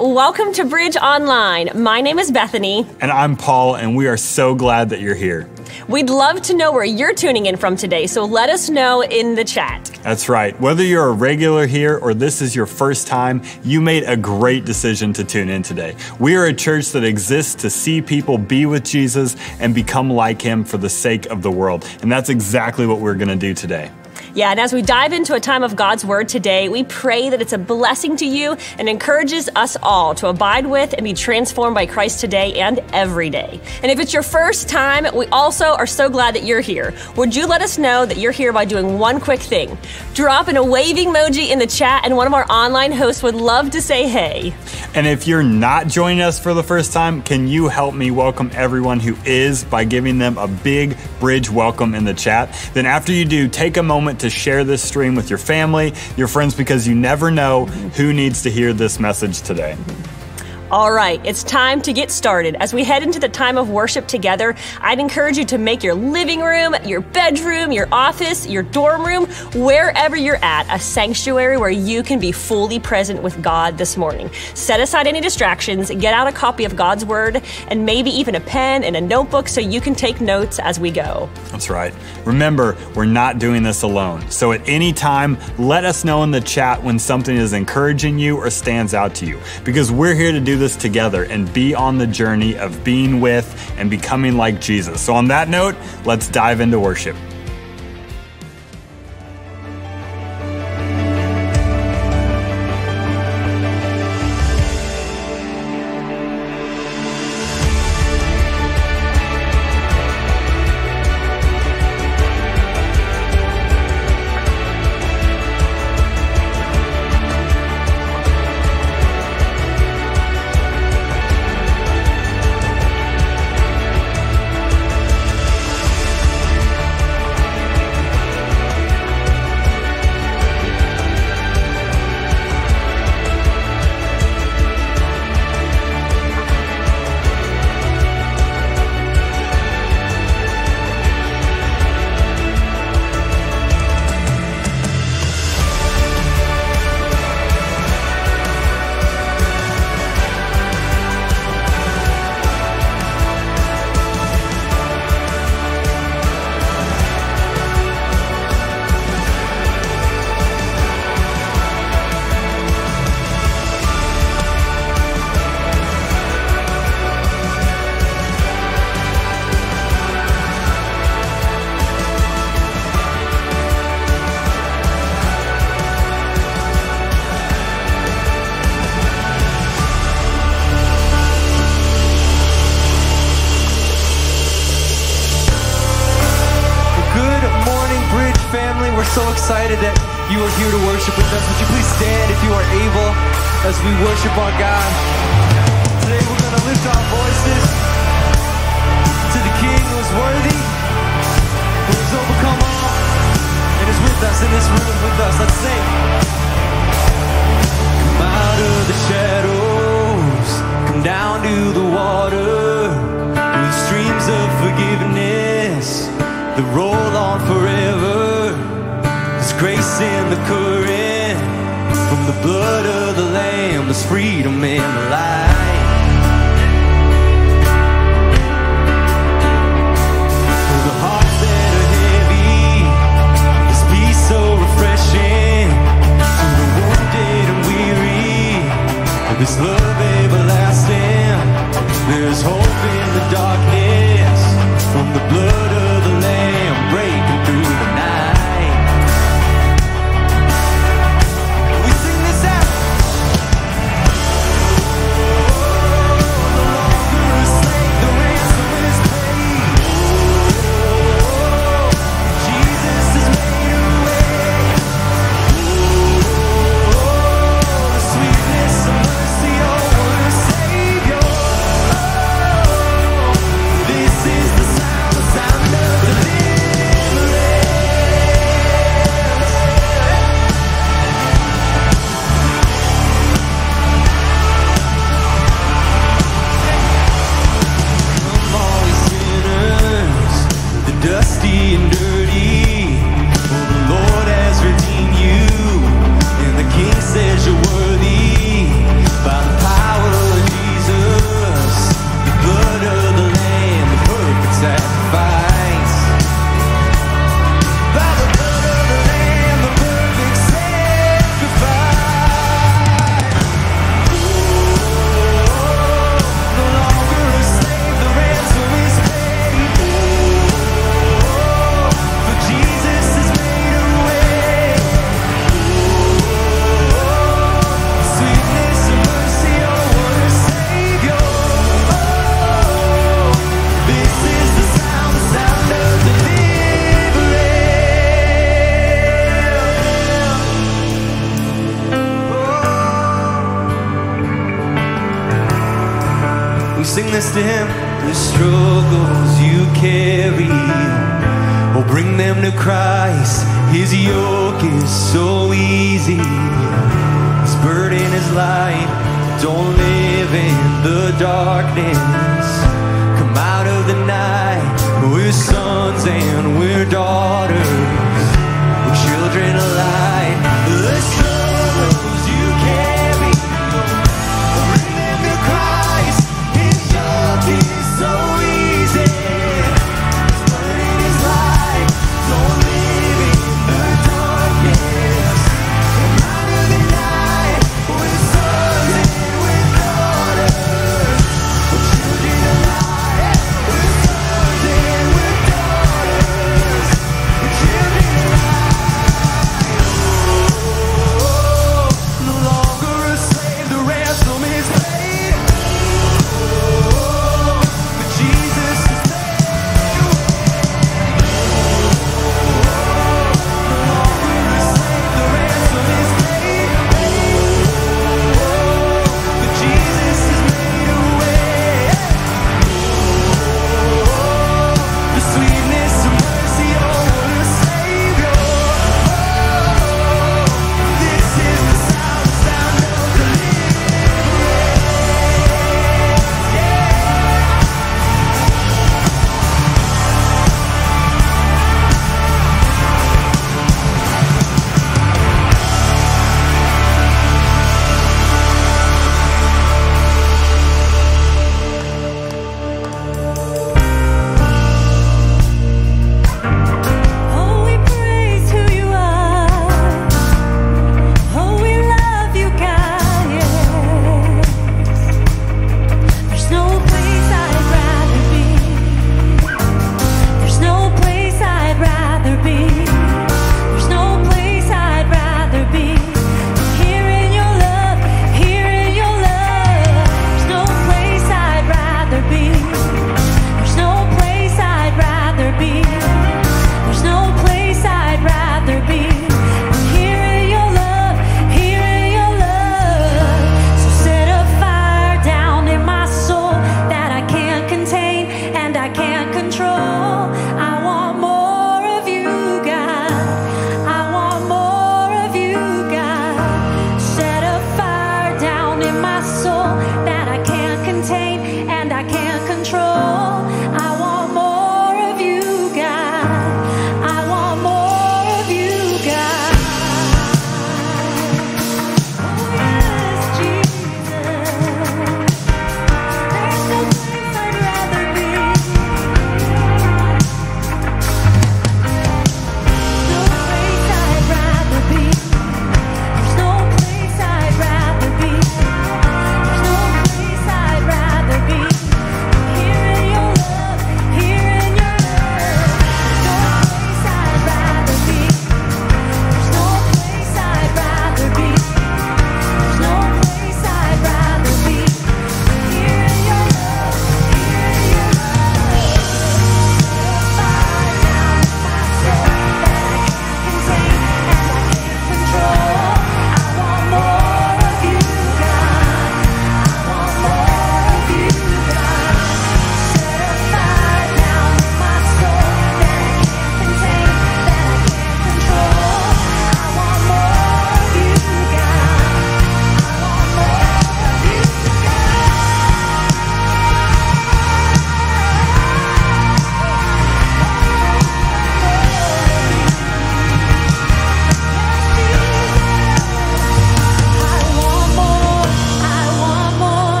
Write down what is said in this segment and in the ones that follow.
Welcome to Bridge Online. My name is Bethany. And I'm Paul, and we are so glad that you're here. We'd love to know where you're tuning in from today, so let us know in the chat. That's right. Whether you're a regular here or this is your first time, you made a great decision to tune in today. We are a church that exists to see people be with Jesus and become like him for the sake of the world. And that's exactly what we're going to do today. Yeah, and as we dive into a time of God's Word today, we pray that it's a blessing to you and encourages us all to abide with and be transformed by Christ today and every day. And if it's your first time, we also are so glad that you're here. Would you let us know that you're here by doing one quick thing? Drop in a waving emoji in the chat, and one of our online hosts would love to say hey. And if you're not joining us for the first time, can you help me welcome everyone who is by giving them a big bridge welcome in the chat? Then, after you do, take a moment to share this stream with your family, your friends, because you never know who needs to hear this message today. All right, it's time to get started. As we head into the time of worship together, I'd encourage you to make your living room, your bedroom, your office, your dorm room, wherever you're at, a sanctuary where you can be fully present with God this morning. Set aside any distractions, get out a copy of God's Word, and maybe even a pen and a notebook so you can take notes as we go. That's right. Remember, we're not doing this alone. So at any time, let us know in the chat when something is encouraging you or stands out to you, because we're here to do this together and be on the journey of being with and becoming like Jesus. So, on that note, let's dive into worship.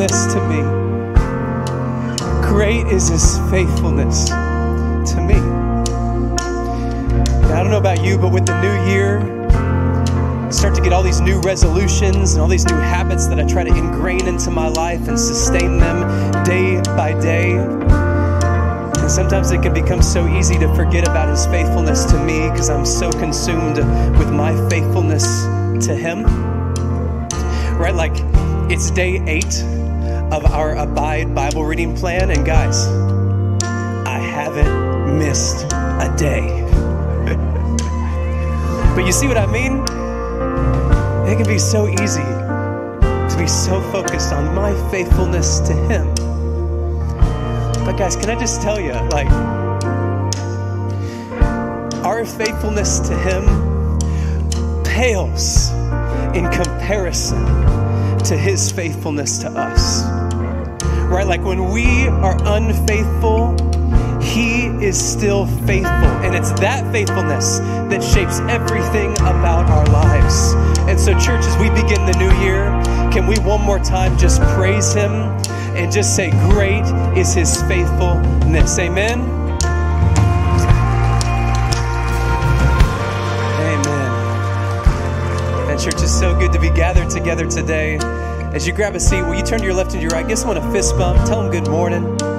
faithfulness to me. Great is his faithfulness to me. I don't know about you, but with the new year, I start to get all these new resolutions and all these new habits that I try to ingrain into my life and sustain them day by day. And sometimes it can become so easy to forget about his faithfulness to me because I'm so consumed with my faithfulness to him. Right? Like it's day eight of our Abide Bible reading plan. And guys, I haven't missed a day. but you see what I mean? It can be so easy to be so focused on my faithfulness to Him. But guys, can I just tell you, like, our faithfulness to Him pales in comparison to His faithfulness to us. Right? Like when we are unfaithful, He is still faithful. And it's that faithfulness that shapes everything about our lives. And so, church, as we begin the new year, can we one more time just praise Him and just say, Great is His faithfulness? Amen. Church is so good to be gathered together today. As you grab a seat, will you turn to your left and your right? Give someone a fist bump. Tell them good morning.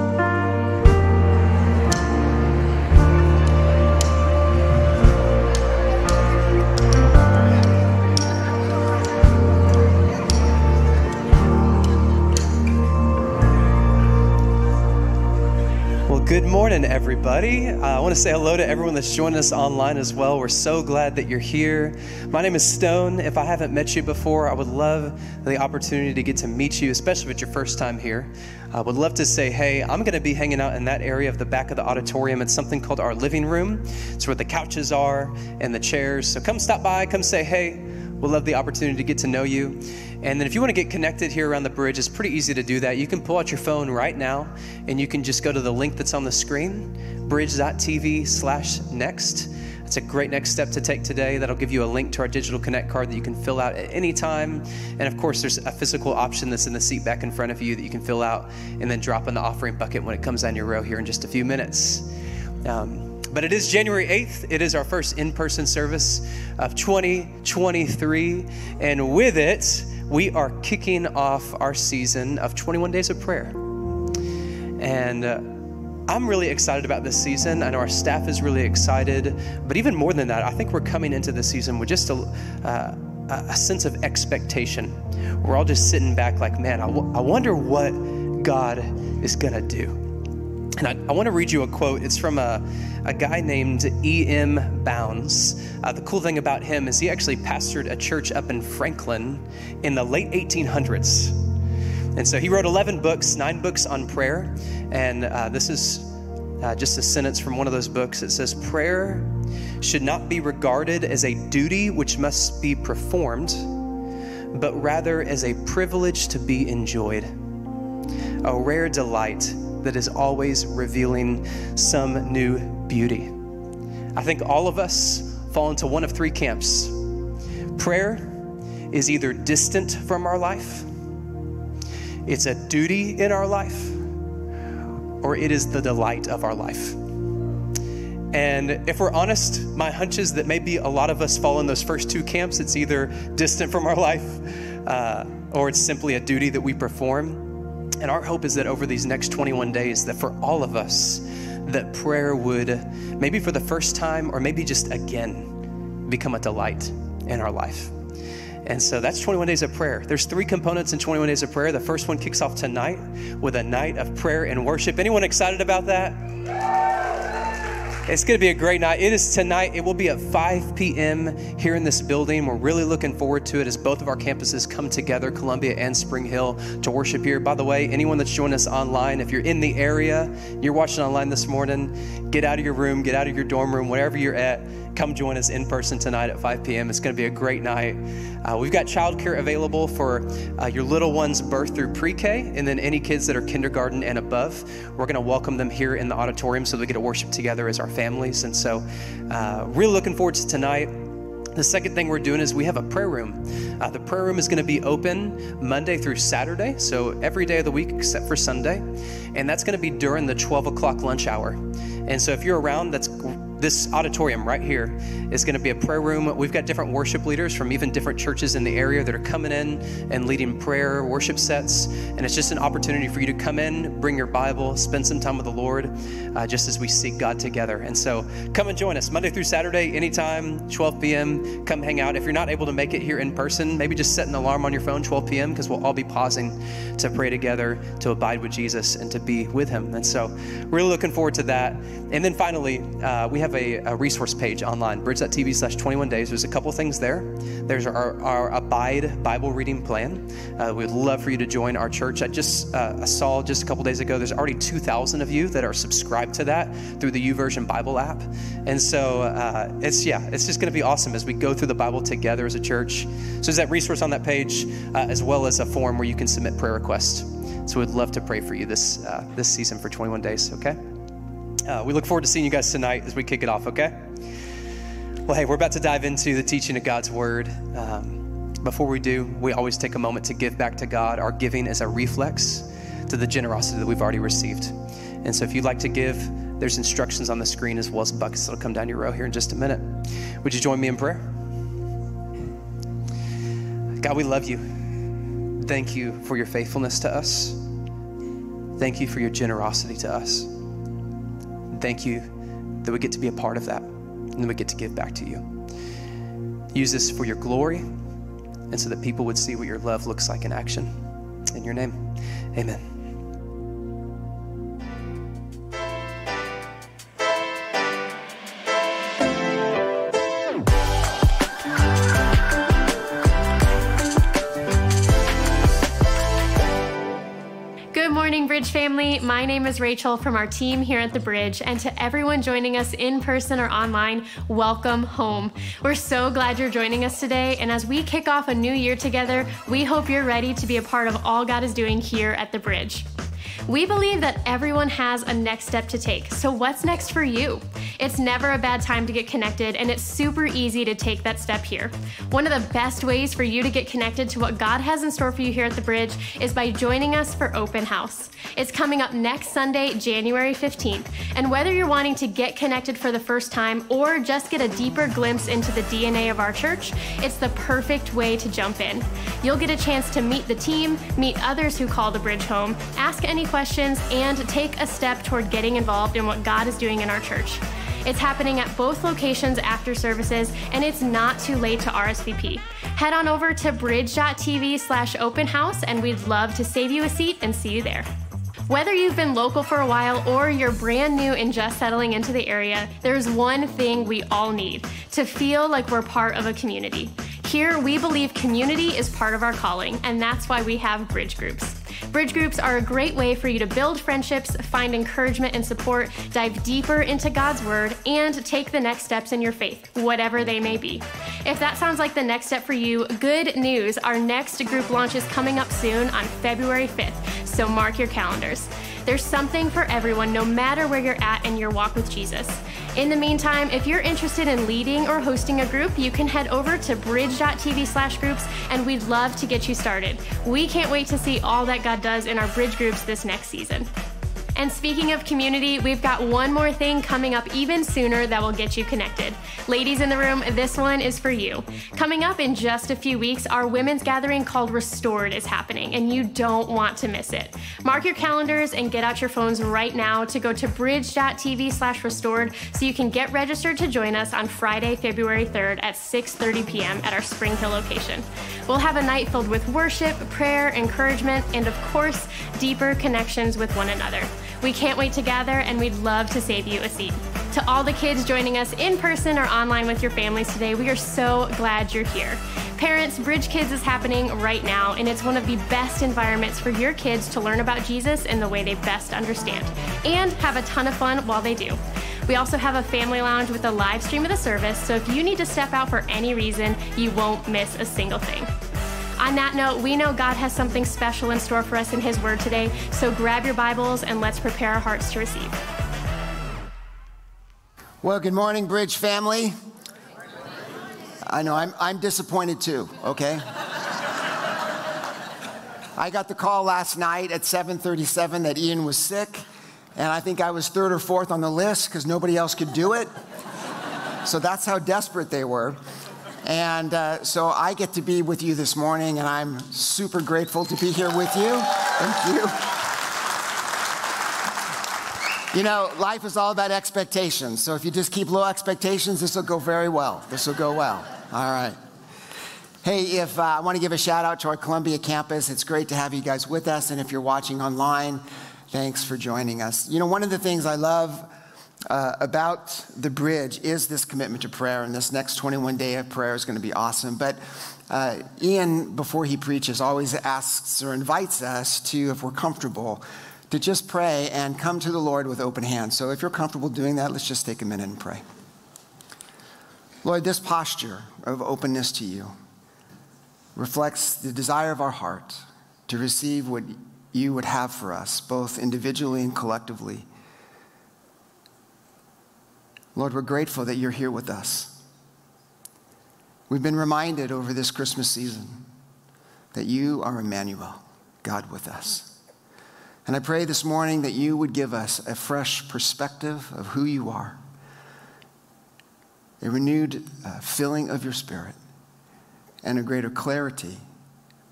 Morning, everybody. Uh, I want to say hello to everyone that's joining us online as well. We're so glad that you're here. My name is Stone. If I haven't met you before, I would love the opportunity to get to meet you, especially if it's your first time here. I would love to say, hey, I'm going to be hanging out in that area of the back of the auditorium. It's something called our living room. It's where the couches are and the chairs. So come stop by, come say, hey. We'll love the opportunity to get to know you. And then if you want to get connected here around the bridge, it's pretty easy to do that. You can pull out your phone right now and you can just go to the link that's on the screen, bridge.tv slash next. It's a great next step to take today. That'll give you a link to our digital connect card that you can fill out at any time. And of course, there's a physical option that's in the seat back in front of you that you can fill out and then drop in the offering bucket when it comes down your row here in just a few minutes. Um, but it is January 8th. It is our first in person service of 2023. And with it, we are kicking off our season of 21 Days of Prayer. And uh, I'm really excited about this season. I know our staff is really excited. But even more than that, I think we're coming into this season with just a, uh, a sense of expectation. We're all just sitting back like, man, I, w- I wonder what God is going to do. And I, I want to read you a quote. It's from a, a guy named E.M. Bounds. Uh, the cool thing about him is he actually pastored a church up in Franklin in the late 1800s. And so he wrote 11 books, nine books on prayer. And uh, this is uh, just a sentence from one of those books. It says, Prayer should not be regarded as a duty which must be performed, but rather as a privilege to be enjoyed, a rare delight that is always revealing some new beauty. I think all of us fall into one of three camps. Prayer is either distant from our life, it's a duty in our life, or it is the delight of our life. And if we're honest, my hunch is that maybe a lot of us fall in those first two camps. It's either distant from our life uh, or it's simply a duty that we perform. And our hope is that over these next 21 days, that for all of us, that prayer would maybe for the first time or maybe just again become a delight in our life. And so that's 21 days of prayer. There's three components in 21 days of prayer. The first one kicks off tonight with a night of prayer and worship. Anyone excited about that? It's going to be a great night. It is tonight. It will be at 5 p.m. here in this building. We're really looking forward to it as both of our campuses come together, Columbia and Spring Hill, to worship here. By the way, anyone that's joined us online, if you're in the area, you're watching online this morning, get out of your room, get out of your dorm room, wherever you're at, come join us in person tonight at 5 p.m. It's going to be a great night. Uh, we've got childcare available for uh, your little ones birth through pre-K, and then any kids that are kindergarten and above. We're going to welcome them here in the auditorium so they get to worship together as our families. And so, uh, really looking forward to tonight. The second thing we're doing is we have a prayer room. Uh, the prayer room is going to be open Monday through Saturday, so every day of the week except for Sunday. And that's going to be during the 12 o'clock lunch hour. And so if you're around, that's this auditorium right here is going to be a prayer room. We've got different worship leaders from even different churches in the area that are coming in and leading prayer worship sets. And it's just an opportunity for you to come in, bring your Bible, spend some time with the Lord, uh, just as we seek God together. And so come and join us Monday through Saturday, anytime, 12 p.m. Come hang out. If you're not able to make it here in person, maybe just set an alarm on your phone, 12 p.m., because we'll all be pausing to pray together, to abide with Jesus, and to be with Him. And so, really looking forward to that. And then finally, uh, we have a, a, resource page online, bridge.tv slash 21 days. There's a couple things there. There's our, our Abide Bible reading plan. Uh, we'd love for you to join our church. I just uh, saw just a couple days ago, there's already 2,000 of you that are subscribed to that through the YouVersion Bible app. And so, uh, it's, yeah, it's just going to be awesome as we go through the Bible together as a church. So, there's that resource on that page, uh, as well as a form where you can submit prayer requests. So we'd love to pray for you this uh, this season for 21 days. Okay. Uh, we look forward to seeing you guys tonight as we kick it off. Okay. Well, hey, we're about to dive into the teaching of God's word. Um, before we do, we always take a moment to give back to God. Our giving is a reflex to the generosity that we've already received. And so, if you'd like to give, there's instructions on the screen as well as buckets that'll come down your row here in just a minute. Would you join me in prayer? God, we love you. Thank you for your faithfulness to us. Thank you for your generosity to us. Thank you that we get to be a part of that and we get to give back to you. Use this for your glory and so that people would see what your love looks like in action. In your name, amen. Name is Rachel from our team here at the Bridge, and to everyone joining us in person or online, welcome home. We're so glad you're joining us today, and as we kick off a new year together, we hope you're ready to be a part of all God is doing here at the Bridge. We believe that everyone has a next step to take. So, what's next for you? It's never a bad time to get connected, and it's super easy to take that step here. One of the best ways for you to get connected to what God has in store for you here at the Bridge is by joining us for Open House. It's coming up next Sunday, January 15th. And whether you're wanting to get connected for the first time or just get a deeper glimpse into the DNA of our church, it's the perfect way to jump in. You'll get a chance to meet the team, meet others who call the Bridge home, ask any questions, and take a step toward getting involved in what God is doing in our church. It's happening at both locations after services, and it's not too late to RSVP. Head on over to bridge.tv slash open house, and we'd love to save you a seat and see you there. Whether you've been local for a while or you're brand new and just settling into the area, there's one thing we all need to feel like we're part of a community. Here, we believe community is part of our calling, and that's why we have bridge groups. Bridge groups are a great way for you to build friendships, find encouragement and support, dive deeper into God's Word, and take the next steps in your faith, whatever they may be. If that sounds like the next step for you, good news. Our next group launch is coming up soon on February 5th, so mark your calendars. There's something for everyone, no matter where you're at in your walk with Jesus. In the meantime, if you're interested in leading or hosting a group, you can head over to bridge.tv slash groups and we'd love to get you started. We can't wait to see all that God does in our bridge groups this next season. And speaking of community, we've got one more thing coming up even sooner that will get you connected. Ladies in the room, this one is for you. Coming up in just a few weeks, our women's gathering called Restored is happening, and you don't want to miss it. Mark your calendars and get out your phones right now to go to bridge.tv slash restored so you can get registered to join us on Friday, February 3rd at 6.30 p.m. at our Spring Hill location. We'll have a night filled with worship, prayer, encouragement, and of course, deeper connections with one another. We can't wait to gather, and we'd love to save you a seat. To all the kids joining us in person or online with your families today, we are so glad you're here. Parents, Bridge Kids is happening right now, and it's one of the best environments for your kids to learn about Jesus in the way they best understand and have a ton of fun while they do. We also have a family lounge with a live stream of the service, so if you need to step out for any reason, you won't miss a single thing. On that note, we know God has something special in store for us in His Word today, so grab your Bibles and let's prepare our hearts to receive. Well, good morning, Bridge family. I know, I'm, I'm disappointed too, okay? I got the call last night at 7:37 that Ian was sick, and I think I was third or fourth on the list because nobody else could do it. So that's how desperate they were. And uh, so I get to be with you this morning, and I'm super grateful to be here with you. Thank you. You know, life is all about expectations. So if you just keep low expectations, this will go very well. This will go well. All right. Hey, if uh, I want to give a shout out to our Columbia campus, it's great to have you guys with us. And if you're watching online, thanks for joining us. You know, one of the things I love uh, about the bridge is this commitment to prayer, and this next 21 day of prayer is going to be awesome. But uh, Ian, before he preaches, always asks or invites us to, if we're comfortable, to just pray and come to the Lord with open hands. So if you're comfortable doing that, let's just take a minute and pray. Lord, this posture of openness to you reflects the desire of our heart to receive what you would have for us, both individually and collectively. Lord, we're grateful that you're here with us. We've been reminded over this Christmas season that you are Emmanuel, God with us. And I pray this morning that you would give us a fresh perspective of who you are, a renewed uh, filling of your spirit, and a greater clarity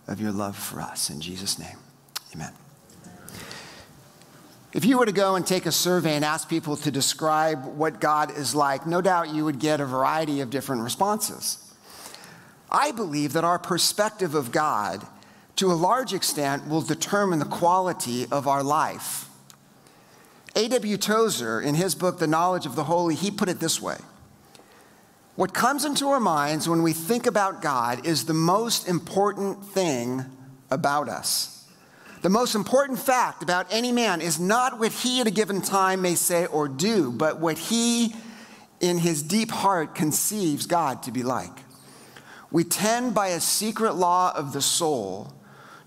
of your love for us. In Jesus' name, amen. If you were to go and take a survey and ask people to describe what God is like, no doubt you would get a variety of different responses. I believe that our perspective of God, to a large extent, will determine the quality of our life. A.W. Tozer, in his book, The Knowledge of the Holy, he put it this way What comes into our minds when we think about God is the most important thing about us. The most important fact about any man is not what he at a given time may say or do, but what he in his deep heart conceives God to be like. We tend by a secret law of the soul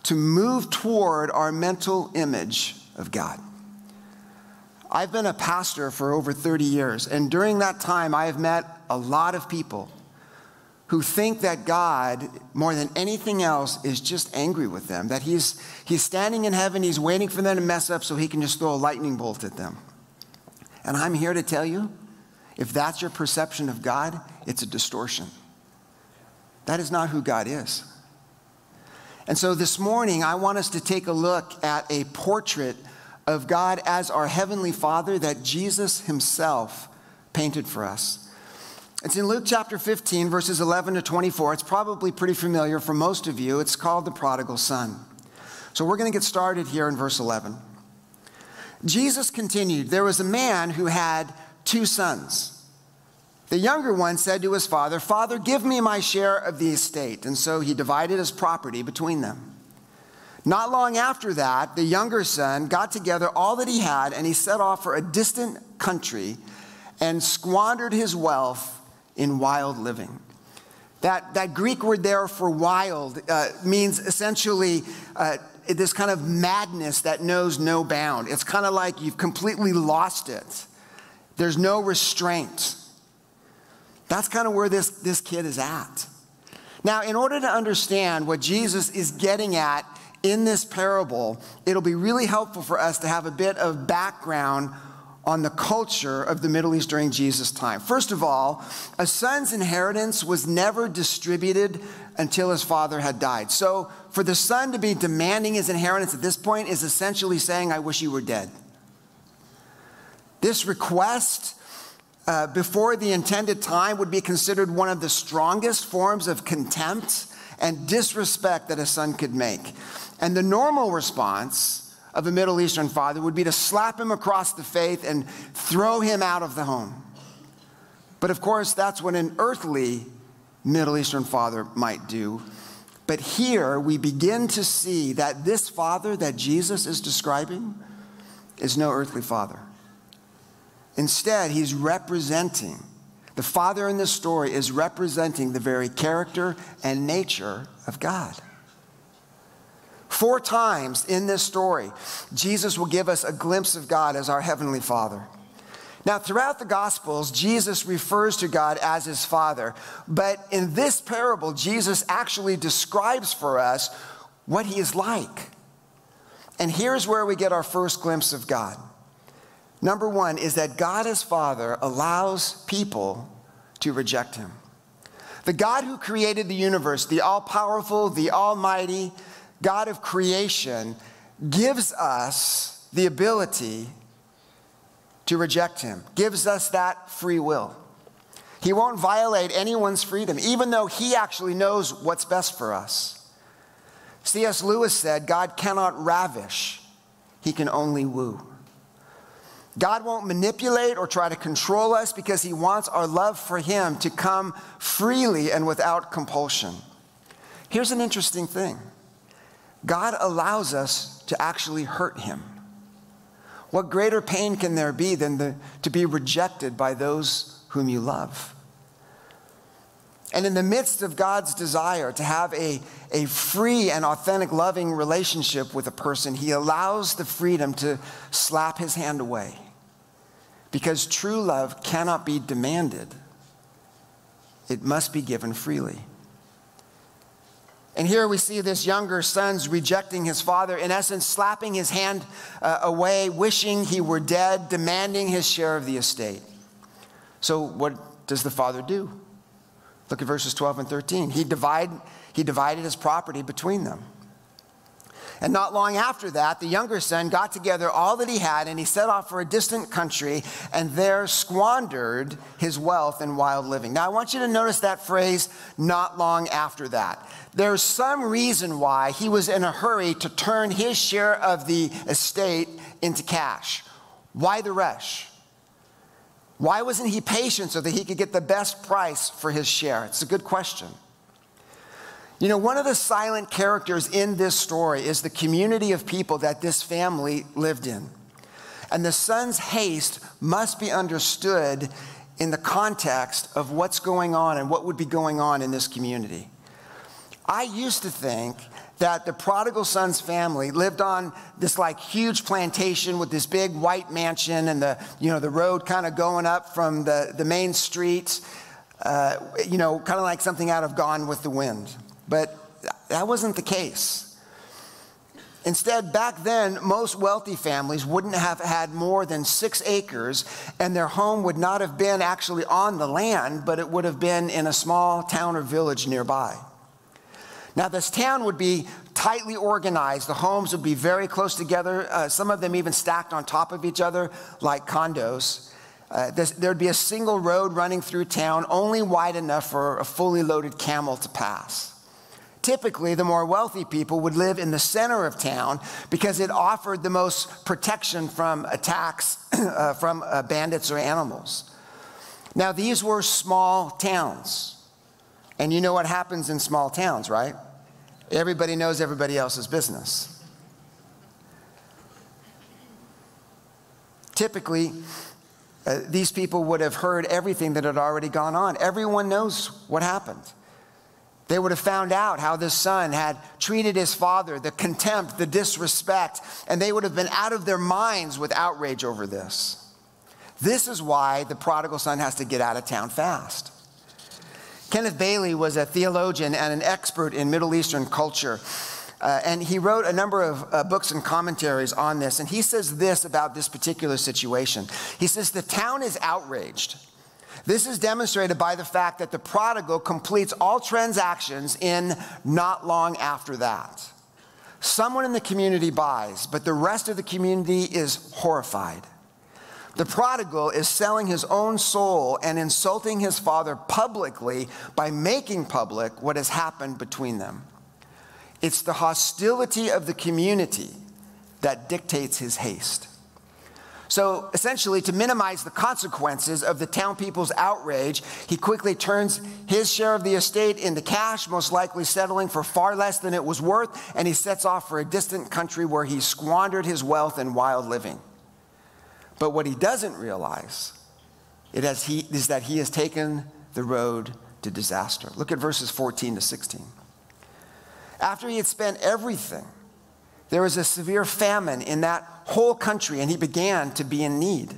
to move toward our mental image of God. I've been a pastor for over 30 years, and during that time, I have met a lot of people who think that God, more than anything else, is just angry with them, that he's, he's standing in heaven, he's waiting for them to mess up so he can just throw a lightning bolt at them. And I'm here to tell you if that's your perception of God, it's a distortion. That is not who God is. And so this morning, I want us to take a look at a portrait of God as our Heavenly Father that Jesus Himself painted for us. It's in Luke chapter 15, verses 11 to 24. It's probably pretty familiar for most of you. It's called the prodigal son. So we're going to get started here in verse 11. Jesus continued There was a man who had two sons. The younger one said to his father, Father, give me my share of the estate. And so he divided his property between them. Not long after that, the younger son got together all that he had and he set off for a distant country and squandered his wealth in wild living. That, that Greek word there for wild uh, means essentially uh, this kind of madness that knows no bound. It's kind of like you've completely lost it. There's no restraint. That's kind of where this, this kid is at. Now, in order to understand what Jesus is getting at in this parable, it'll be really helpful for us to have a bit of background on the culture of the Middle East during Jesus' time. First of all, a son's inheritance was never distributed until his father had died. So, for the son to be demanding his inheritance at this point is essentially saying, I wish you were dead. This request uh, before the intended time would be considered one of the strongest forms of contempt and disrespect that a son could make. And the normal response of a Middle Eastern father would be to slap him across the face and throw him out of the home. But of course, that's what an earthly Middle Eastern father might do. But here we begin to see that this father that Jesus is describing is no earthly father. Instead, he's representing, the father in this story is representing the very character and nature of God. Four times in this story, Jesus will give us a glimpse of God as our Heavenly Father. Now, throughout the Gospels, Jesus refers to God as his Father. But in this parable, Jesus actually describes for us what he is like. And here's where we get our first glimpse of God. Number one is that God as Father allows people to reject him. The God who created the universe, the all powerful, the almighty God of creation, gives us the ability to reject him, gives us that free will. He won't violate anyone's freedom, even though he actually knows what's best for us. C.S. Lewis said, God cannot ravish, he can only woo. God won't manipulate or try to control us because he wants our love for him to come freely and without compulsion. Here's an interesting thing God allows us to actually hurt him. What greater pain can there be than the, to be rejected by those whom you love? And in the midst of God's desire to have a, a free and authentic, loving relationship with a person, He allows the freedom to slap His hand away. Because true love cannot be demanded, it must be given freely. And here we see this younger son's rejecting his father, in essence, slapping his hand uh, away, wishing he were dead, demanding his share of the estate. So, what does the father do? Look at verses 12 and 13. He, divide, he divided his property between them. And not long after that, the younger son got together all that he had and he set off for a distant country and there squandered his wealth in wild living. Now, I want you to notice that phrase, not long after that. There's some reason why he was in a hurry to turn his share of the estate into cash. Why the rush? Why wasn't he patient so that he could get the best price for his share? It's a good question. You know, one of the silent characters in this story is the community of people that this family lived in. And the son's haste must be understood in the context of what's going on and what would be going on in this community. I used to think that the prodigal son's family lived on this like huge plantation with this big white mansion and the, you know, the road kind of going up from the, the main street, uh, you know, kind of like something out of Gone with the Wind. But that wasn't the case. Instead, back then, most wealthy families wouldn't have had more than six acres, and their home would not have been actually on the land, but it would have been in a small town or village nearby. Now, this town would be tightly organized. The homes would be very close together, uh, some of them even stacked on top of each other like condos. Uh, there'd be a single road running through town, only wide enough for a fully loaded camel to pass. Typically, the more wealthy people would live in the center of town because it offered the most protection from attacks uh, from uh, bandits or animals. Now, these were small towns. And you know what happens in small towns, right? Everybody knows everybody else's business. Typically, uh, these people would have heard everything that had already gone on. Everyone knows what happened. They would have found out how this son had treated his father, the contempt, the disrespect, and they would have been out of their minds with outrage over this. This is why the prodigal son has to get out of town fast. Kenneth Bailey was a theologian and an expert in Middle Eastern culture. Uh, and he wrote a number of uh, books and commentaries on this. And he says this about this particular situation. He says, The town is outraged. This is demonstrated by the fact that the prodigal completes all transactions in not long after that. Someone in the community buys, but the rest of the community is horrified. The prodigal is selling his own soul and insulting his father publicly by making public what has happened between them. It's the hostility of the community that dictates his haste. So essentially, to minimize the consequences of the town people's outrage, he quickly turns his share of the estate into cash, most likely settling for far less than it was worth, and he sets off for a distant country where he squandered his wealth in wild living. But what he doesn't realize he, is that he has taken the road to disaster. Look at verses 14 to 16. After he had spent everything, there was a severe famine in that whole country, and he began to be in need.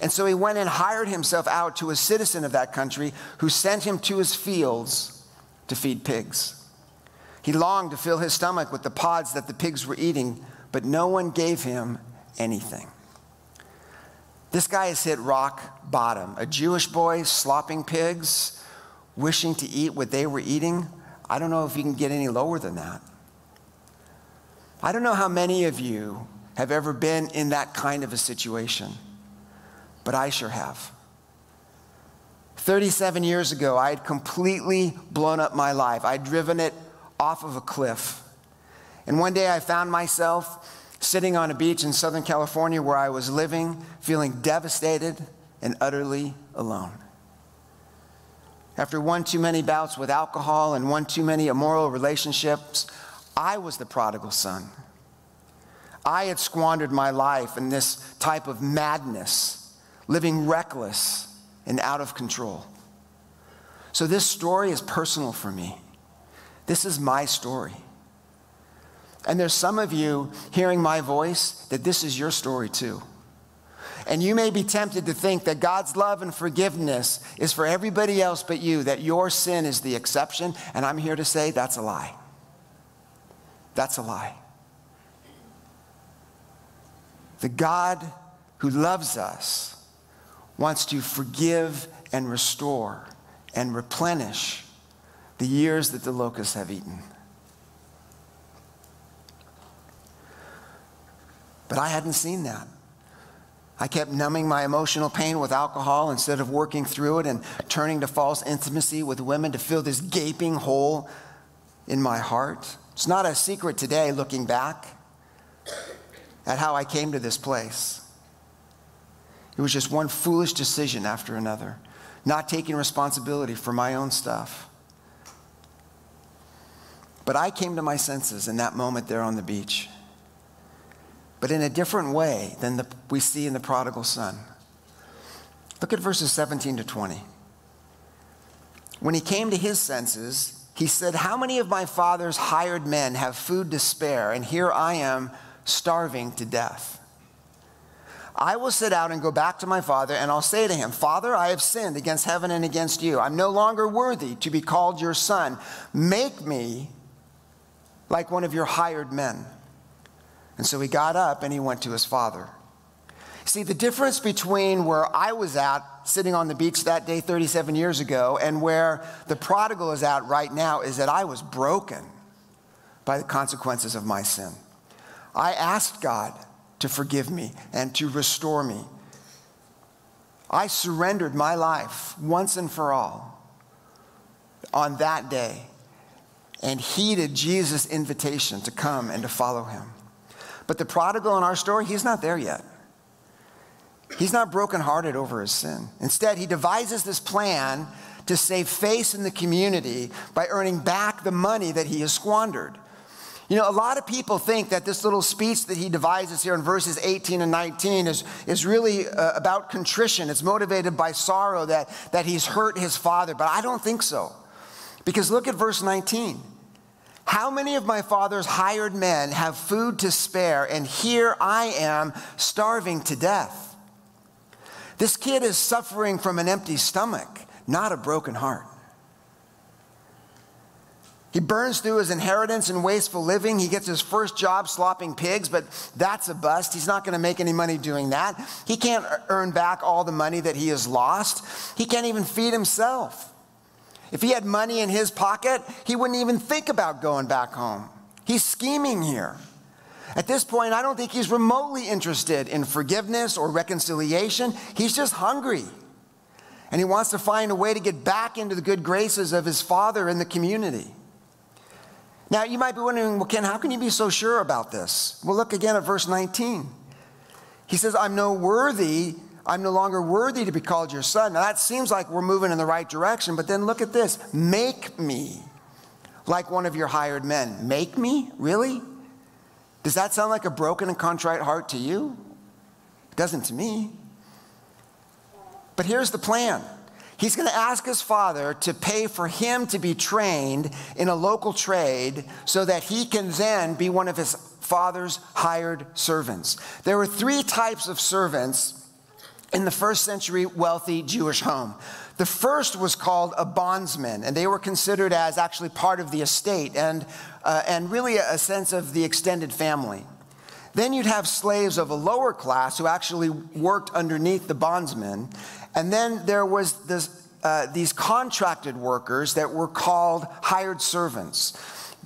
And so he went and hired himself out to a citizen of that country who sent him to his fields to feed pigs. He longed to fill his stomach with the pods that the pigs were eating, but no one gave him anything. This guy has hit rock bottom. A Jewish boy slopping pigs, wishing to eat what they were eating. I don't know if you can get any lower than that. I don't know how many of you have ever been in that kind of a situation, but I sure have. 37 years ago, I had completely blown up my life. I'd driven it off of a cliff. And one day I found myself sitting on a beach in Southern California where I was living, feeling devastated and utterly alone. After one too many bouts with alcohol and one too many immoral relationships, I was the prodigal son. I had squandered my life in this type of madness, living reckless and out of control. So, this story is personal for me. This is my story. And there's some of you hearing my voice that this is your story too. And you may be tempted to think that God's love and forgiveness is for everybody else but you, that your sin is the exception. And I'm here to say that's a lie. That's a lie. The God who loves us wants to forgive and restore and replenish the years that the locusts have eaten. But I hadn't seen that. I kept numbing my emotional pain with alcohol instead of working through it and turning to false intimacy with women to fill this gaping hole in my heart. It's not a secret today, looking back at how I came to this place. It was just one foolish decision after another, not taking responsibility for my own stuff. But I came to my senses in that moment there on the beach but in a different way than the, we see in the prodigal son. Look at verses 17 to 20. When he came to his senses, he said, How many of my father's hired men have food to spare, and here I am starving to death? I will sit out and go back to my father, and I'll say to him, Father, I have sinned against heaven and against you. I'm no longer worthy to be called your son. Make me like one of your hired men. And so he got up and he went to his father. See, the difference between where I was at sitting on the beach that day 37 years ago and where the prodigal is at right now is that I was broken by the consequences of my sin. I asked God to forgive me and to restore me. I surrendered my life once and for all on that day and heeded Jesus' invitation to come and to follow him. But the prodigal in our story, he's not there yet. He's not brokenhearted over his sin. Instead, he devises this plan to save face in the community by earning back the money that he has squandered. You know, a lot of people think that this little speech that he devises here in verses 18 and 19 is, is really uh, about contrition. It's motivated by sorrow that, that he's hurt his father, but I don't think so. Because look at verse 19. How many of my father's hired men have food to spare, and here I am starving to death? This kid is suffering from an empty stomach, not a broken heart. He burns through his inheritance in wasteful living. He gets his first job slopping pigs, but that's a bust. He's not going to make any money doing that. He can't earn back all the money that he has lost. He can't even feed himself. If he had money in his pocket, he wouldn't even think about going back home. He's scheming here. At this point, I don't think he's remotely interested in forgiveness or reconciliation. He's just hungry. And he wants to find a way to get back into the good graces of his father and the community. Now, you might be wondering, well, Ken, how can you be so sure about this? Well, look again at verse 19. He says, I'm no worthy I'm no longer worthy to be called your son. Now that seems like we're moving in the right direction, but then look at this. Make me like one of your hired men. Make me? Really? Does that sound like a broken and contrite heart to you? It doesn't to me. But here's the plan. He's going to ask his father to pay for him to be trained in a local trade so that he can then be one of his father's hired servants. There were three types of servants in the first century wealthy Jewish home. The first was called a bondsman, and they were considered as actually part of the estate and, uh, and really a sense of the extended family. Then you'd have slaves of a lower class who actually worked underneath the bondsmen. And then there was this, uh, these contracted workers that were called hired servants.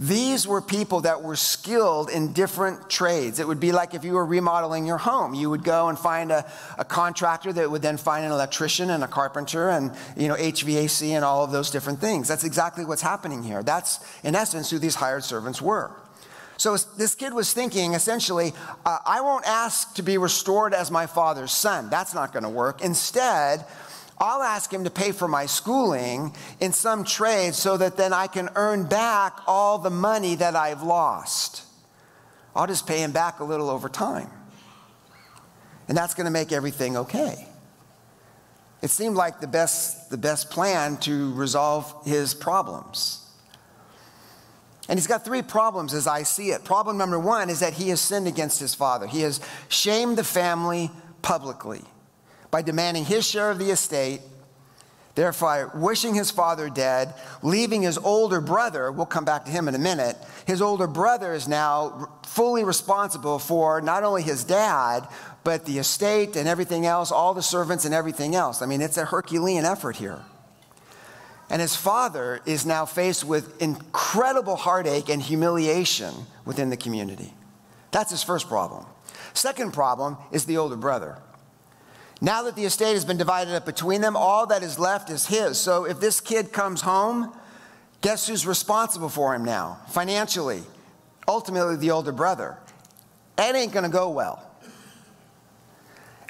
These were people that were skilled in different trades. It would be like if you were remodeling your home. You would go and find a, a contractor that would then find an electrician and a carpenter and you know HVAC and all of those different things. That's exactly what's happening here. That's in essence who these hired servants were. So this kid was thinking essentially, uh, I won't ask to be restored as my father's son. That's not going to work. Instead, I'll ask him to pay for my schooling in some trade so that then I can earn back all the money that I've lost. I'll just pay him back a little over time. And that's going to make everything okay. It seemed like the best, the best plan to resolve his problems. And he's got three problems as I see it. Problem number one is that he has sinned against his father. He has shamed the family publicly by demanding his share of the estate, therefore wishing his father dead, leaving his older brother, we'll come back to him in a minute, his older brother is now fully responsible for not only his dad, but the estate and everything else, all the servants and everything else. I mean, it's a Herculean effort here. And his father is now faced with incredible heartache and humiliation within the community. That's his first problem. Second problem is the older brother. Now that the estate has been divided up between them, all that is left is his. So if this kid comes home, guess who's responsible for him now? Financially, ultimately, the older brother. That ain't gonna go well.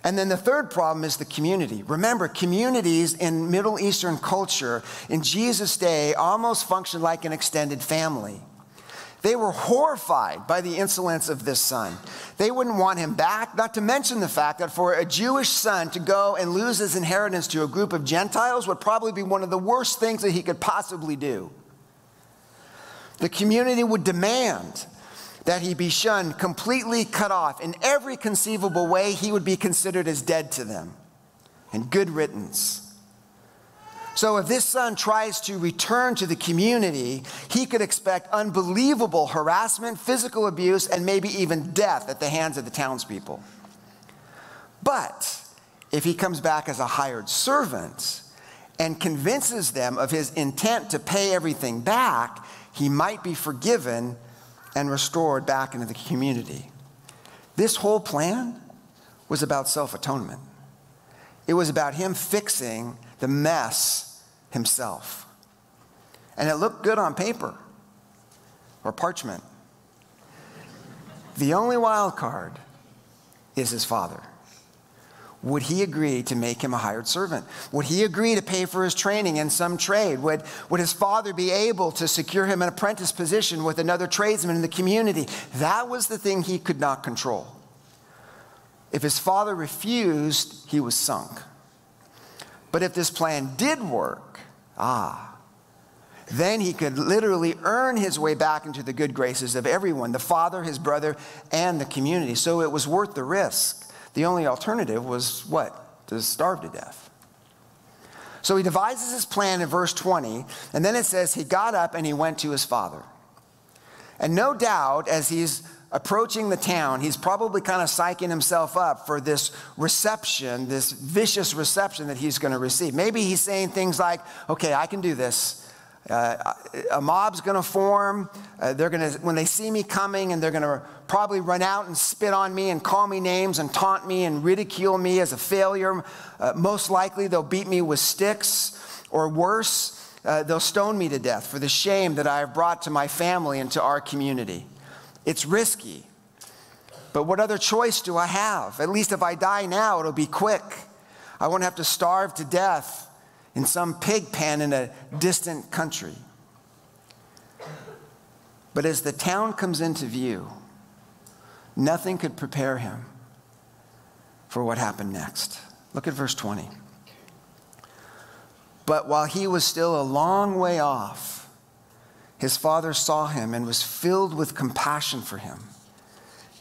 And then the third problem is the community. Remember, communities in Middle Eastern culture in Jesus' day almost functioned like an extended family. They were horrified by the insolence of this son. They wouldn't want him back, not to mention the fact that for a Jewish son to go and lose his inheritance to a group of Gentiles would probably be one of the worst things that he could possibly do. The community would demand that he be shunned, completely cut off. In every conceivable way, he would be considered as dead to them. And good riddance. So if this son tries to return to the community, he could expect unbelievable harassment, physical abuse, and maybe even death at the hands of the townspeople. But if he comes back as a hired servant and convinces them of his intent to pay everything back, he might be forgiven and restored back into the community. This whole plan was about self atonement. It was about him fixing the mess himself. And it looked good on paper or parchment. The only wild card is his father. Would he agree to make him a hired servant? Would he agree to pay for his training in some trade? Would, would his father be able to secure him an apprentice position with another tradesman in the community? That was the thing he could not control. If his father refused, he was sunk. But if this plan did work, ah, then he could literally earn his way back into the good graces of everyone the father, his brother, and the community. So it was worth the risk. The only alternative was what? To starve to death. So he devises his plan in verse 20, and then it says he got up and he went to his father. And no doubt, as he's approaching the town, he's probably kind of psyching himself up for this reception, this vicious reception that he's going to receive. Maybe he's saying things like, okay, I can do this. Uh, a mob's going to form. Uh, they're going to, when they see me coming, and they're going to probably run out and spit on me and call me names and taunt me and ridicule me as a failure. Uh, most likely, they'll beat me with sticks, or worse, uh, they'll stone me to death for the shame that I have brought to my family and to our community. It's risky. But what other choice do I have? At least if I die now, it'll be quick. I won't have to starve to death in some pig pen in a distant country. But as the town comes into view, nothing could prepare him for what happened next. Look at verse 20. But while he was still a long way off, his father saw him and was filled with compassion for him.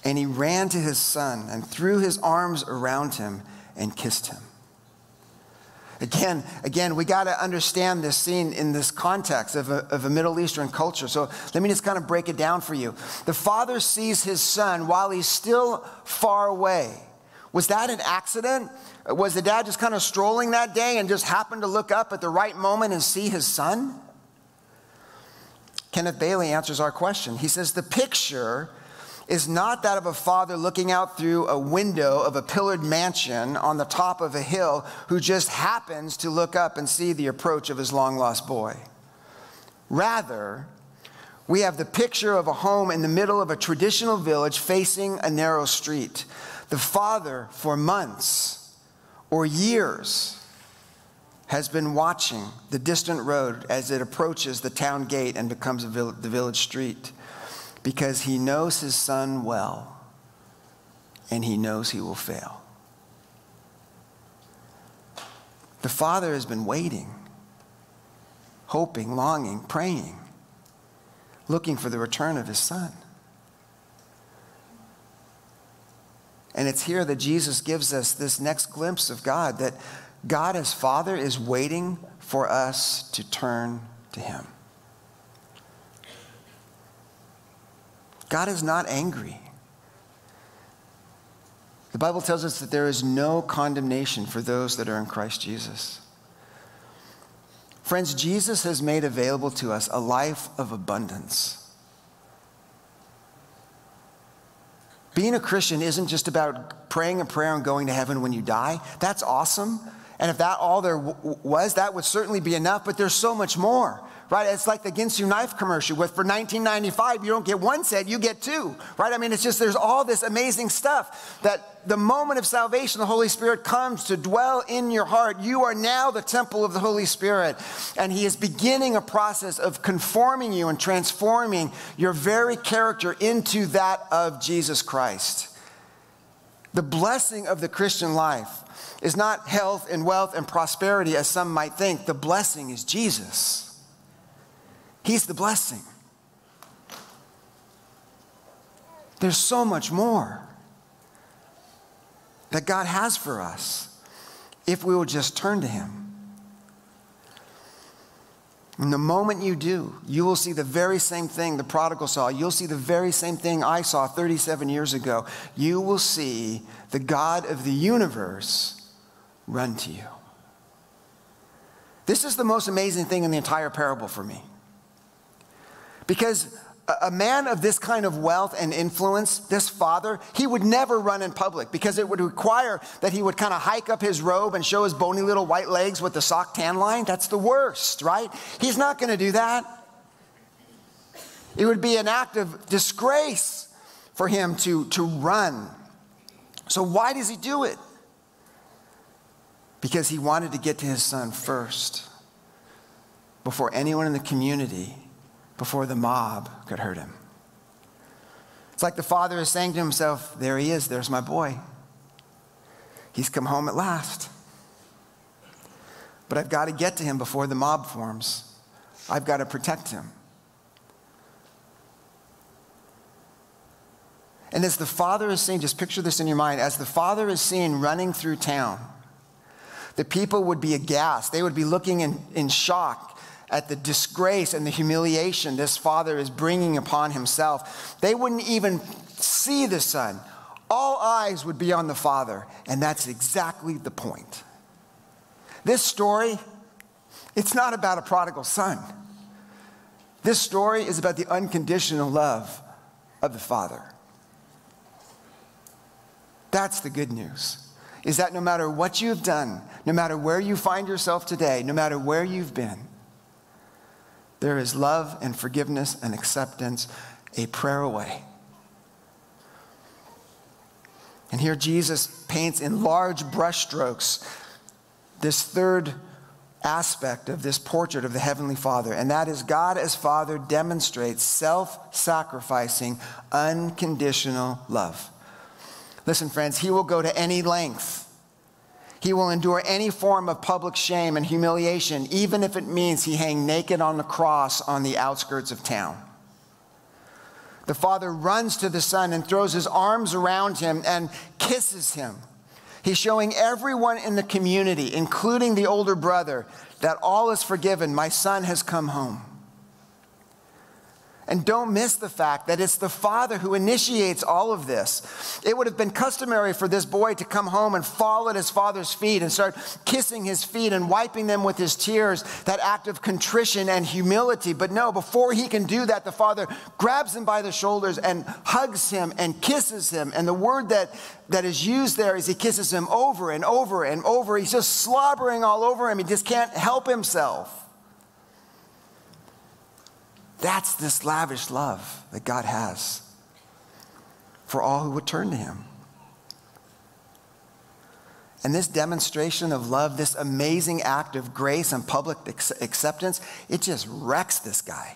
And he ran to his son and threw his arms around him and kissed him. Again, again, we got to understand this scene in this context of a, of a Middle Eastern culture. So let me just kind of break it down for you. The father sees his son while he's still far away. Was that an accident? Was the dad just kind of strolling that day and just happened to look up at the right moment and see his son? Kenneth Bailey answers our question. He says, The picture is not that of a father looking out through a window of a pillared mansion on the top of a hill who just happens to look up and see the approach of his long lost boy. Rather, we have the picture of a home in the middle of a traditional village facing a narrow street. The father, for months or years, has been watching the distant road as it approaches the town gate and becomes vill- the village street because he knows his son well and he knows he will fail. The father has been waiting, hoping, longing, praying, looking for the return of his son. And it's here that Jesus gives us this next glimpse of God that God as Father is waiting for us to turn to Him. God is not angry. The Bible tells us that there is no condemnation for those that are in Christ Jesus. Friends, Jesus has made available to us a life of abundance. Being a Christian isn't just about praying a prayer and going to heaven when you die. That's awesome. And if that all there w- was, that would certainly be enough, but there's so much more, right? It's like the Ginsu knife commercial with for 1995, you don't get one set, you get two, right? I mean, it's just, there's all this amazing stuff that the moment of salvation, the Holy Spirit comes to dwell in your heart. You are now the temple of the Holy Spirit, and He is beginning a process of conforming you and transforming your very character into that of Jesus Christ. The blessing of the Christian life is not health and wealth and prosperity as some might think. The blessing is Jesus. He's the blessing. There's so much more that God has for us if we will just turn to Him. And the moment you do, you will see the very same thing the prodigal saw. You'll see the very same thing I saw 37 years ago. You will see the God of the universe run to you. This is the most amazing thing in the entire parable for me. Because a- man of this kind of wealth and influence, this father, he would never run in public because it would require that he would kind of hike up his robe and show his bony little white legs with the sock tan line. That's the worst, right? He's not going to do that. It would be an act of disgrace for him to, to run. So, why does he do it? Because he wanted to get to his son first before anyone in the community, before the mob could hurt him. It's like the father is saying to himself, There he is, there's my boy. He's come home at last. But I've got to get to him before the mob forms. I've got to protect him. And as the father is seen, just picture this in your mind, as the father is seen running through town, the people would be aghast. They would be looking in, in shock at the disgrace and the humiliation this father is bringing upon himself. They wouldn't even see the son. All eyes would be on the father. And that's exactly the point. This story, it's not about a prodigal son. This story is about the unconditional love of the father. That's the good news. Is that no matter what you've done, no matter where you find yourself today, no matter where you've been, there is love and forgiveness and acceptance a prayer away. And here Jesus paints in large brushstrokes this third aspect of this portrait of the Heavenly Father, and that is God as Father demonstrates self sacrificing, unconditional love. Listen, friends, He will go to any length. He will endure any form of public shame and humiliation, even if it means he hang naked on the cross on the outskirts of town. The father runs to the son and throws his arms around him and kisses him. He's showing everyone in the community, including the older brother, that all is forgiven. My son has come home. And don't miss the fact that it's the father who initiates all of this. It would have been customary for this boy to come home and fall at his father's feet and start kissing his feet and wiping them with his tears, that act of contrition and humility. But no, before he can do that, the father grabs him by the shoulders and hugs him and kisses him. And the word that, that is used there is he kisses him over and over and over. He's just slobbering all over him. He just can't help himself. That's this lavish love that God has for all who would turn to Him. And this demonstration of love, this amazing act of grace and public acceptance, it just wrecks this guy.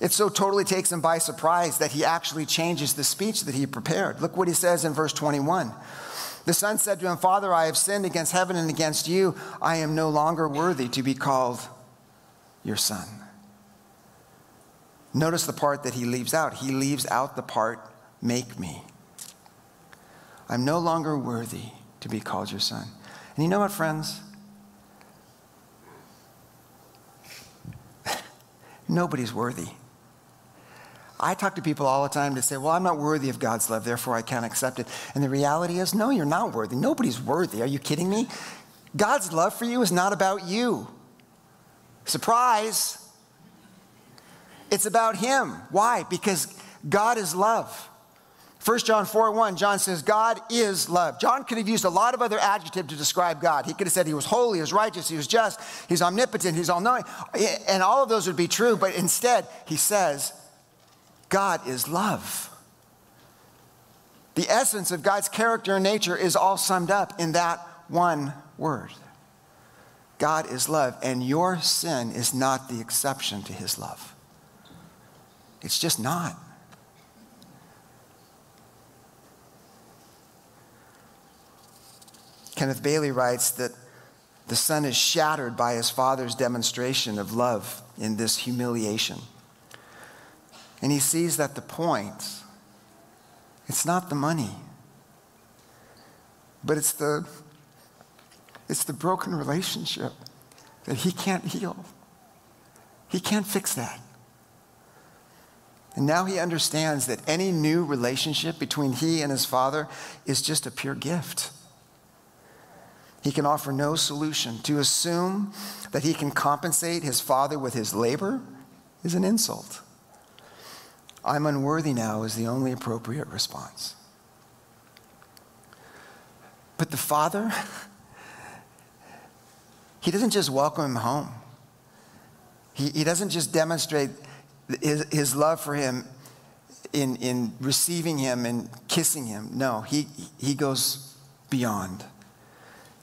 It so totally takes him by surprise that he actually changes the speech that he prepared. Look what he says in verse 21. The son said to him, Father, I have sinned against heaven and against you. I am no longer worthy to be called your son. Notice the part that he leaves out. He leaves out the part, make me. I'm no longer worthy to be called your son. And you know what, friends? Nobody's worthy. I talk to people all the time to say, Well, I'm not worthy of God's love, therefore I can't accept it. And the reality is, No, you're not worthy. Nobody's worthy. Are you kidding me? God's love for you is not about you. Surprise! It's about Him. Why? Because God is love. 1 John 4 1, John says, God is love. John could have used a lot of other adjectives to describe God. He could have said he was holy, he was righteous, he was just, he's omnipotent, he's all knowing. And all of those would be true, but instead, he says, God is love. The essence of God's character and nature is all summed up in that one word. God is love, and your sin is not the exception to his love. It's just not. Kenneth Bailey writes that the son is shattered by his father's demonstration of love in this humiliation. And he sees that the point, it's not the money, but it's the it's the broken relationship that he can't heal. He can't fix that. And now he understands that any new relationship between he and his father is just a pure gift. He can offer no solution. To assume that he can compensate his father with his labor is an insult. I'm unworthy now is the only appropriate response. But the father, he doesn't just welcome him home, he, he doesn't just demonstrate his, his love for him in, in receiving him and kissing him. No, he, he goes beyond.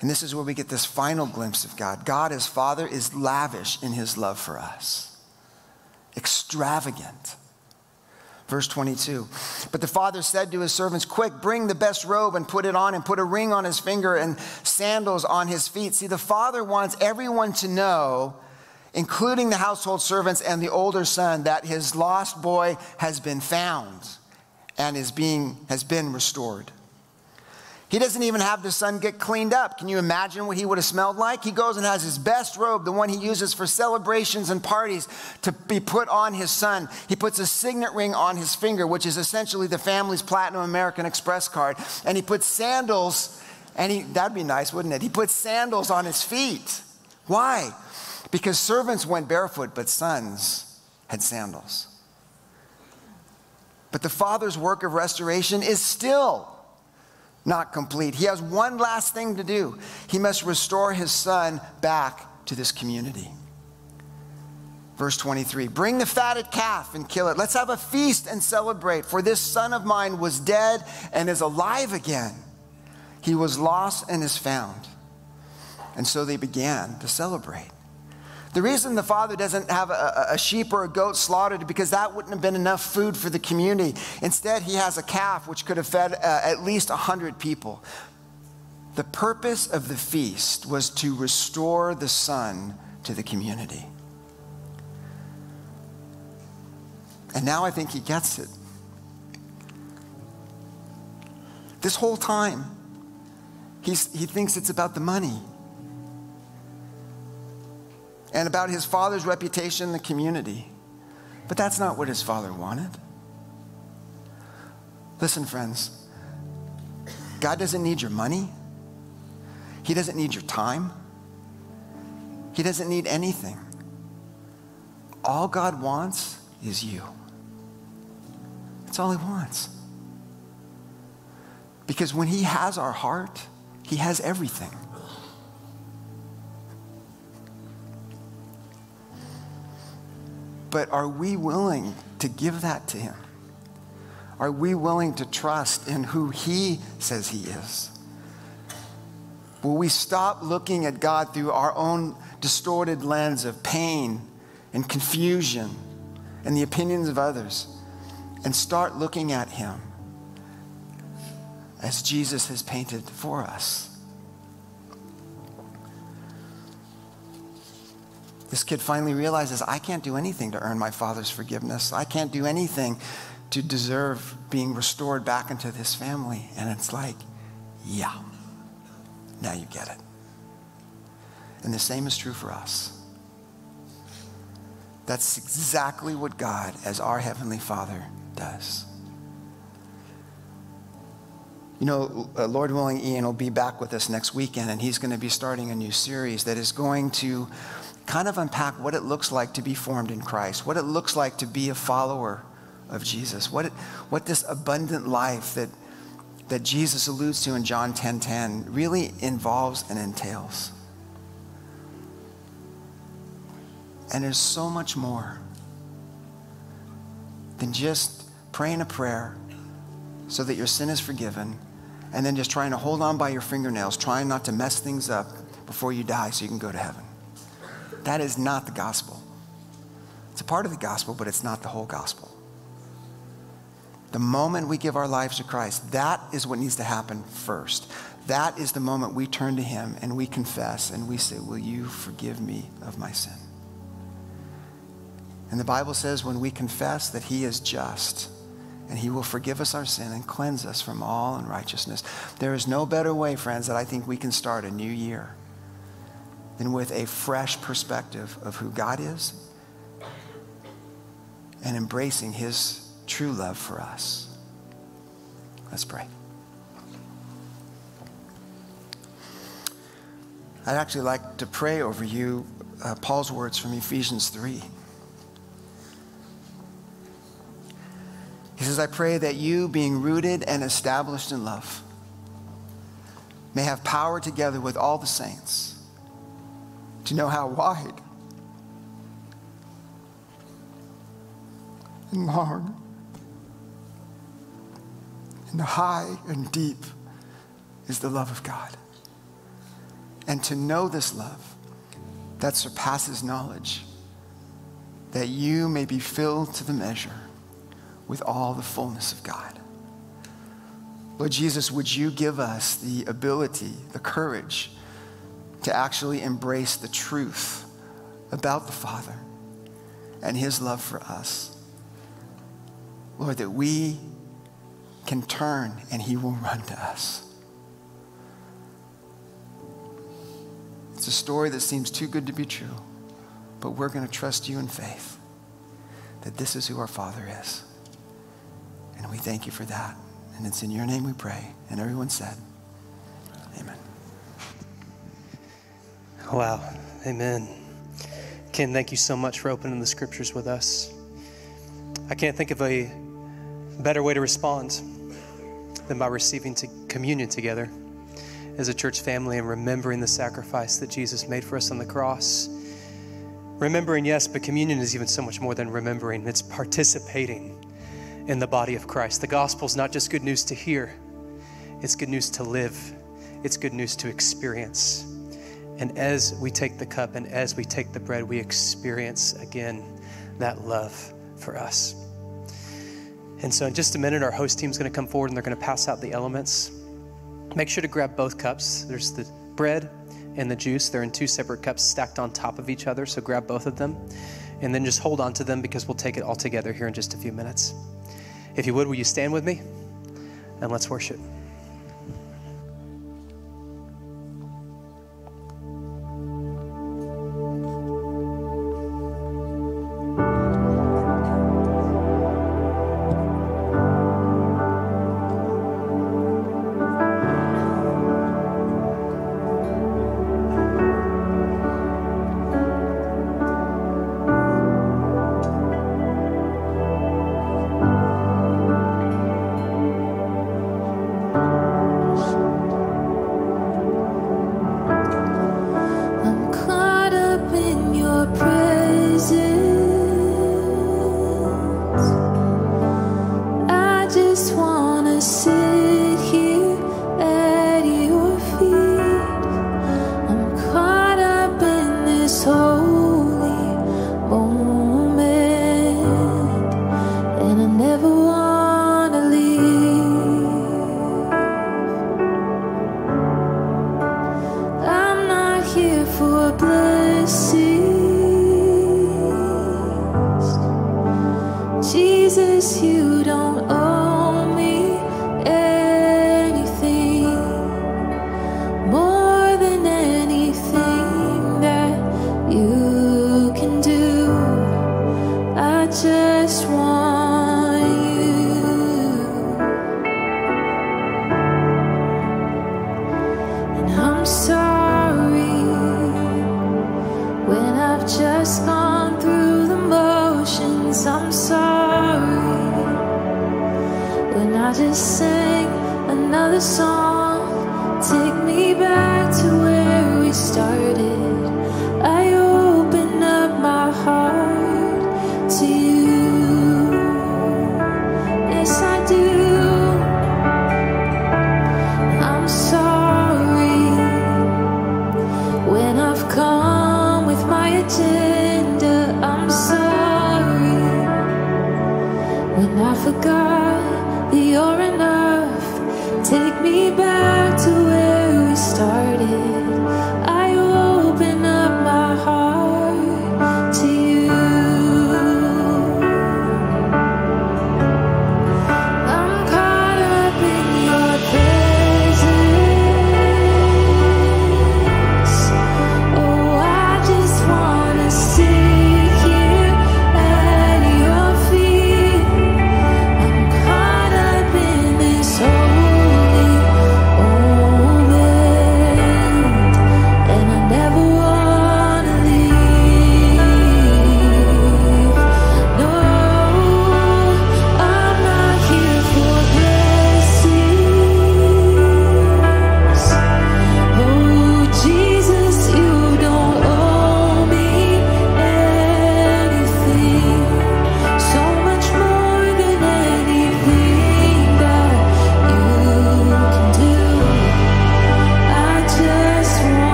And this is where we get this final glimpse of God. God, as Father, is lavish in his love for us, extravagant. Verse 22. But the father said to his servants, Quick, bring the best robe and put it on, and put a ring on his finger and sandals on his feet. See, the father wants everyone to know, including the household servants and the older son, that his lost boy has been found and is being, has been restored. He doesn't even have the son get cleaned up. Can you imagine what he would have smelled like? He goes and has his best robe, the one he uses for celebrations and parties, to be put on his son. He puts a signet ring on his finger, which is essentially the family's Platinum American Express card. And he puts sandals, and he, that'd be nice, wouldn't it? He puts sandals on his feet. Why? Because servants went barefoot, but sons had sandals. But the father's work of restoration is still not complete. He has one last thing to do. He must restore his son back to this community. Verse 23 Bring the fatted calf and kill it. Let's have a feast and celebrate, for this son of mine was dead and is alive again. He was lost and is found. And so they began to celebrate. The reason the father doesn't have a, a, sheep or a goat slaughtered because that wouldn't have been enough food for the community. Instead, he has a calf which could have fed uh, at least 100 people. The purpose of the feast was to restore the son to the community. And now I think he gets it. This whole time, he's, he thinks it's about the money and about his father's reputation in the community. But that's not what his father wanted. Listen, friends, God doesn't need your money, He doesn't need your time, He doesn't need anything. All God wants is you. That's all He wants. Because when He has our heart, He has everything. But are we willing to give that to Him? Are we willing to trust in who He says He is? Will we stop looking at God through our own distorted lens of pain and confusion and the opinions of others and start looking at Him as Jesus has painted for us? This kid finally realizes I can't do anything to earn my father's forgiveness. I can't do anything to deserve being restored back into this family. And it's like, yeah, now you get it. And the same is true for us. That's exactly what God, as our Heavenly Father, does. You know, uh, Lord willing, Ian will be back with us next weekend, and he's going to be starting a new series that is going to kind of unpack what it looks like to be formed in Christ, what it looks like to be a follower of Jesus, what, it, what this abundant life that, that Jesus alludes to in John 10:10 10, 10 really involves and entails. And there's so much more than just praying a prayer so that your sin is forgiven and then just trying to hold on by your fingernails, trying not to mess things up before you die so you can go to heaven. That is not the gospel. It's a part of the gospel, but it's not the whole gospel. The moment we give our lives to Christ, that is what needs to happen first. That is the moment we turn to Him and we confess and we say, Will you forgive me of my sin? And the Bible says when we confess that He is just and He will forgive us our sin and cleanse us from all unrighteousness. There is no better way, friends, that I think we can start a new year than with a fresh perspective of who God is and embracing His true love for us. Let's pray. I'd actually like to pray over you uh, Paul's words from Ephesians 3. He says, I pray that you, being rooted and established in love, may have power together with all the saints to know how wide and long and high and deep is the love of God. And to know this love that surpasses knowledge, that you may be filled to the measure with all the fullness of God. Lord Jesus, would you give us the ability, the courage to actually embrace the truth about the Father and his love for us? Lord, that we can turn and he will run to us. It's a story that seems too good to be true, but we're going to trust you in faith that this is who our Father is. And we thank you for that. And it's in your name we pray. And everyone said, Amen. Wow. Amen. Ken, thank you so much for opening the scriptures with us. I can't think of a better way to respond than by receiving to communion together as a church family and remembering the sacrifice that Jesus made for us on the cross. Remembering, yes, but communion is even so much more than remembering, it's participating in the body of Christ. The gospel is not just good news to hear, it's good news to live, it's good news to experience. And as we take the cup and as we take the bread, we experience again that love for us. And so, in just a minute, our host team is going to come forward and they're going to pass out the elements. Make sure to grab both cups. There's the bread and the juice. They're in two separate cups stacked on top of each other. So, grab both of them and then just hold on to them because we'll take it all together here in just a few minutes. If you would, will you stand with me? And let's worship.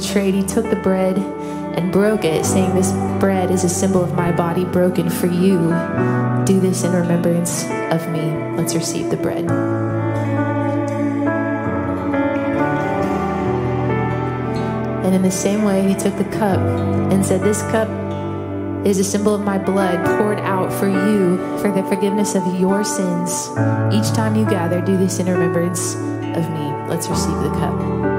Betrayed, he took the bread and broke it, saying, This bread is a symbol of my body broken for you. Do this in remembrance of me. Let's receive the bread. And in the same way, he took the cup and said, This cup is a symbol of my blood poured out for you for the forgiveness of your sins. Each time you gather, do this in remembrance of me. Let's receive the cup.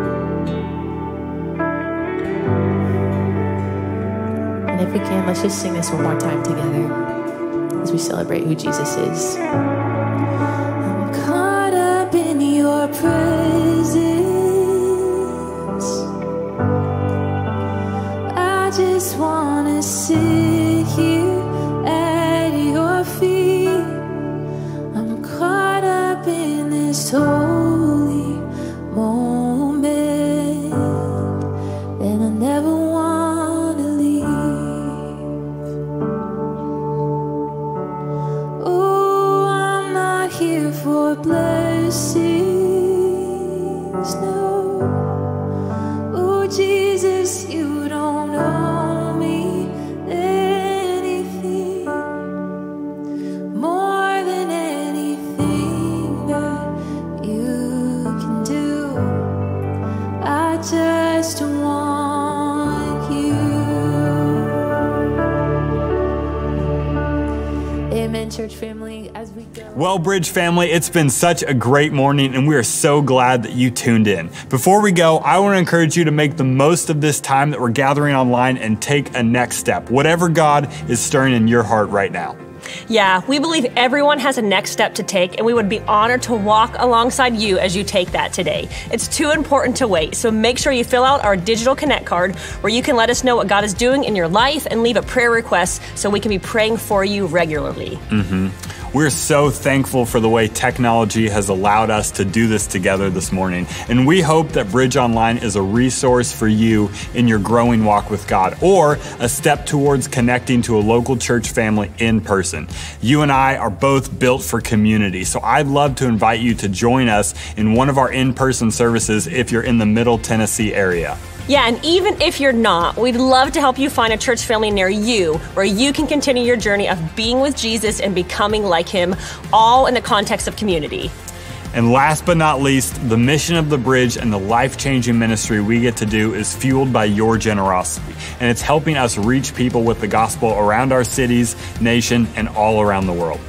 We can, let's just sing this one more time together as we celebrate who Jesus is. I'm caught up in your presence. I just wanna sit here Family, it's been such a great morning, and we are so glad that you tuned in. Before we go, I want to encourage you to make the most of this time that we're gathering online and take a next step, whatever God is stirring in your heart right now. Yeah, we believe everyone has a next step to take, and we would be honored to walk alongside you as you take that today. It's too important to wait, so make sure you fill out our digital connect card where you can let us know what God is doing in your life and leave a prayer request so we can be praying for you regularly. Mm-hmm. We're so thankful for the way technology has allowed us to do this together this morning. And we hope that Bridge Online is a resource for you in your growing walk with God or a step towards connecting to a local church family in person. You and I are both built for community. So I'd love to invite you to join us in one of our in person services if you're in the Middle Tennessee area. Yeah, and even if you're not, we'd love to help you find a church family near you where you can continue your journey of being with Jesus and becoming like him, all in the context of community. And last but not least, the mission of the bridge and the life changing ministry we get to do is fueled by your generosity. And it's helping us reach people with the gospel around our cities, nation, and all around the world.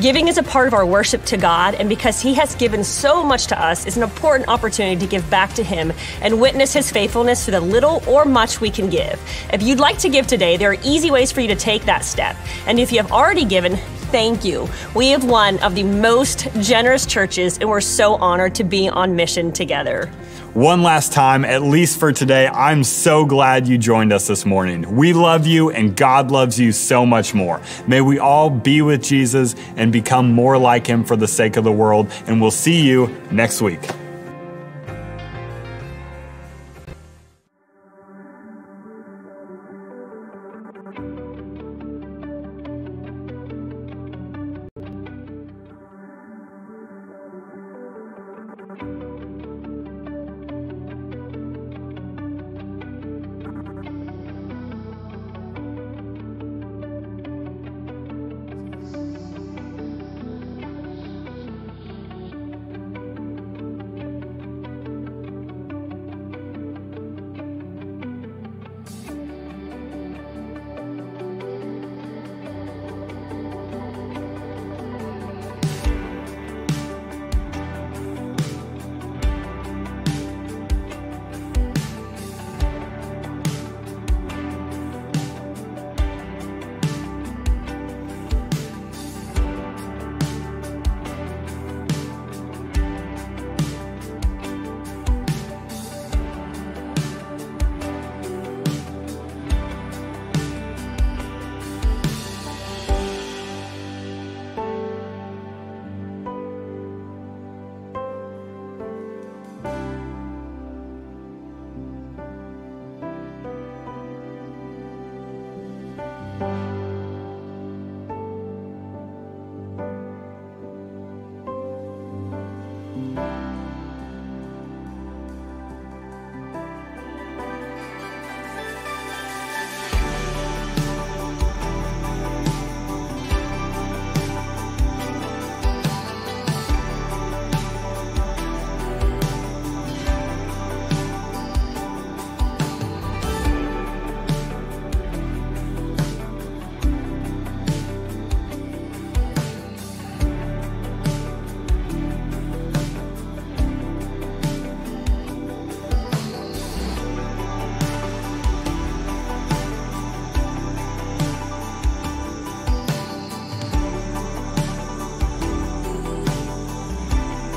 Giving is a part of our worship to God, and because He has given so much to us, is an important opportunity to give back to Him and witness His faithfulness through the little or much we can give. If you'd like to give today, there are easy ways for you to take that step. And if you have already given, thank you. We have one of the most generous churches, and we're so honored to be on mission together. One last time, at least for today, I'm so glad you joined us this morning. We love you and God loves you so much more. May we all be with Jesus and become more like him for the sake of the world. And we'll see you next week.